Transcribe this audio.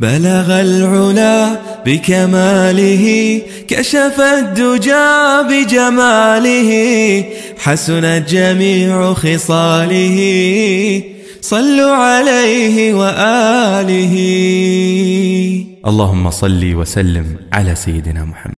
بلغ العلا بكماله كشف الدجى بجماله حسنت جميع خصاله صلوا عليه وآله. اللهم صل وسلم على سيدنا محمد.